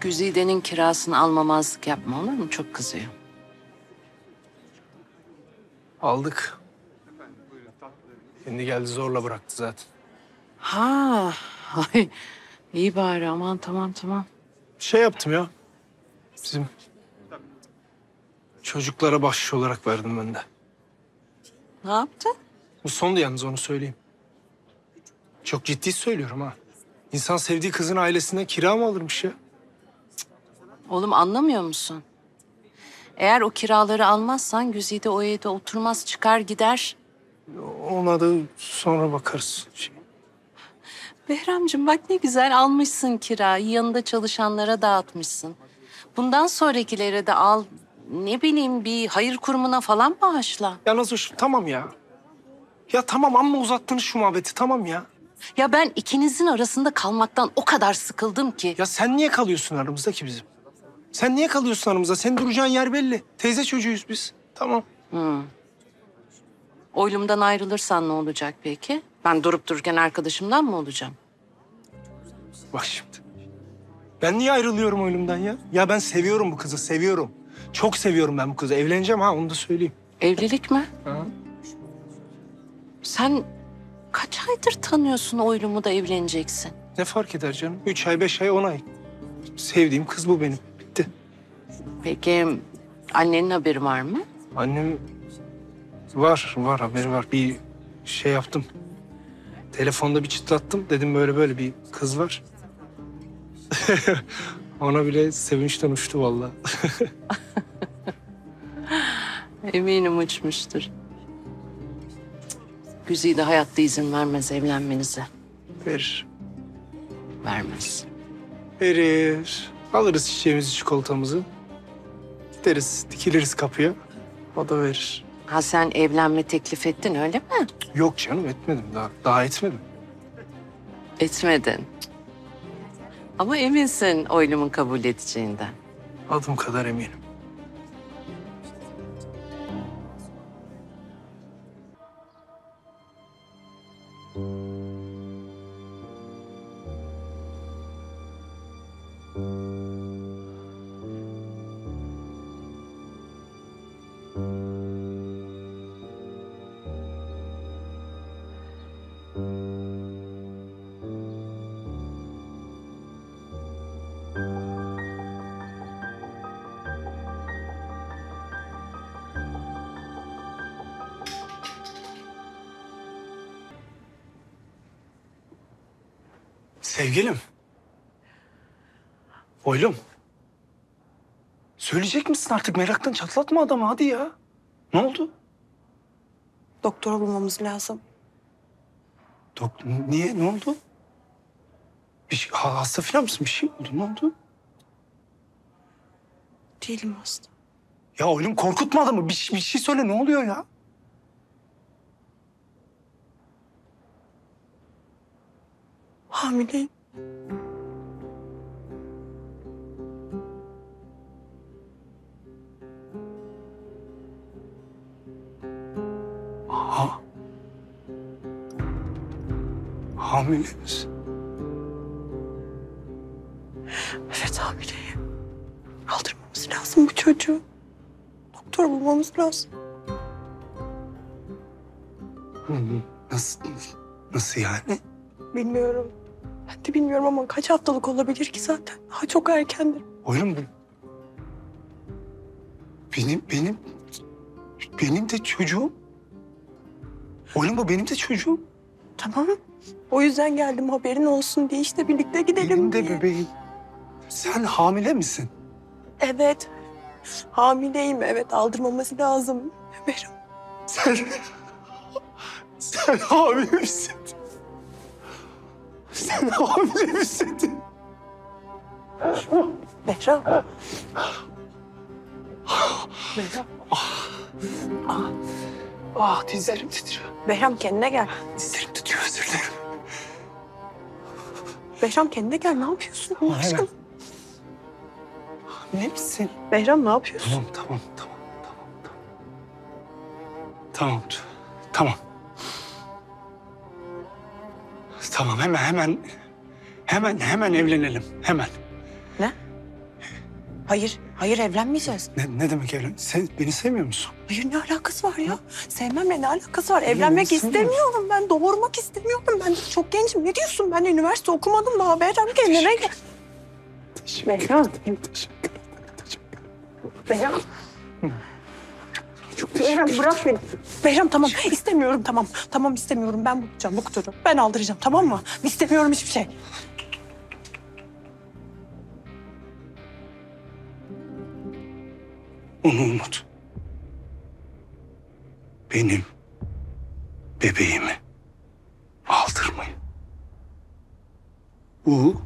Güzide'nin kirasını almamazlık yapma olur mu? Çok kızıyor. Aldık. Kendi geldi zorla bıraktı zaten. Ha, ay iyi bari aman tamam tamam. Şey yaptım ya. Bizim çocuklara bahşiş olarak verdim ben de. Ne yaptın? Bu sondu yalnız onu söyleyeyim. Çok ciddi söylüyorum ha. İnsan sevdiği kızın ailesinden kira mı alırmış ya? Oğlum anlamıyor musun? Eğer o kiraları almazsan Güzide o evde oturmaz çıkar gider. Ona da sonra bakarız. Şey, Behramcığım bak ne güzel almışsın kirayı yanında çalışanlara dağıtmışsın. Bundan sonrakilere de al ne bileyim bir hayır kurumuna falan bağışla. Ya Nazoş tamam ya. Ya tamam amma uzattınız şu muhabbeti tamam ya. Ya ben ikinizin arasında kalmaktan o kadar sıkıldım ki. Ya sen niye kalıyorsun aramızda ki bizim? Sen niye kalıyorsun aramızda? Senin duracağın yer belli. Teyze çocuğuyuz biz. Tamam. Oylumdan ayrılırsan ne olacak peki? Ben durup dururken arkadaşımdan mı olacağım? Bak şimdi. Ben niye ayrılıyorum oyunumdan ya? Ya ben seviyorum bu kızı, seviyorum. Çok seviyorum ben bu kızı. Evleneceğim ha, onu da söyleyeyim. Evlilik mi? Ha? Sen kaç aydır tanıyorsun oylumu da evleneceksin? Ne fark eder canım? Üç ay, beş ay, on ay. Sevdiğim kız bu benim. Bitti. Peki annenin haberi var mı? Annem var, var haberi var. Bir şey yaptım. Telefonda bir çıtlattım. Dedim böyle böyle bir kız var. Ona bile sevinçten uçtu vallahi. Eminim uçmuştur. Güzide hayatta izin vermez evlenmenize. Verir. Vermez. Verir. Alırız çiçeğimizi, çikolatamızı. Gideriz, dikiliriz kapıya. O da verir. Ha sen evlenme teklif ettin öyle mi? Yok canım etmedim daha. Daha etmedim. Etmedin. Ama eminsin oylumun kabul edeceğinden. Adım kadar eminim. Sevgilim. Oylum. Söyleyecek misin artık? Meraktan çatlatma adamı hadi ya. Ne oldu? Doktora bulmamız lazım. Dok niye? Ne oldu? Bir şey, ha- hasta falan mısın? Bir şey mi oldu? Ne oldu? Değilim hasta. Ya oğlum korkutma adamı. Bir, bir şey söyle ne oluyor ya? Hamileyim. Ha. Hamile misin? Evet hamileyim. Aldırmamız lazım bu çocuğu. Doktor bulmamız lazım. Nasıl? Nasıl yani? Bilmiyorum. Ben de bilmiyorum ama kaç haftalık olabilir ki zaten. Daha çok erkendir. Oğlum bu... Benim, benim... Benim de çocuğum. Oğlum bu benim de çocuğum. Tamam. O yüzden geldim haberin olsun diye işte birlikte gidelim Benim de diye. bebeğim. Sen hamile misin? Evet. Hamileyim evet aldırmamız lazım. Behram. Sen... Sen hamile misin? Sen hamile misin? Behram. Behram. Ah dizlerim titriyor. Behram kendine gel. Dizlerim titriyor özür dilerim. Behram kendine gel. Ne yapıyorsun? Allah Hemen. aşkına? Ne misin? Behram ne yapıyorsun? Tamam tamam tamam tamam. Tamam. Tamam. Tamam hemen hemen hemen hemen evlenelim hemen. Ne? Hayır, hayır evlenmeyeceğiz. Ne, ne demek evlen? Sen beni sevmiyor musun? Hayır ne alakası var ya? Sevmemle ne alakası var? Evlenmek istemiyorum ben. Doğurmak istemiyorum. Ben çok gencim. Ne diyorsun? Ben üniversite okumadım daha. Behram kendine gel. Behram. Behram. Behram bırak beni. Behram tamam istemiyorum tamam. Tamam istemiyorum ben bulacağım bu kutuyu. Ben aldıracağım tamam mı? İstemiyorum hiçbir şey. Onu unut. Benim bebeğimi aldırmayın. Bu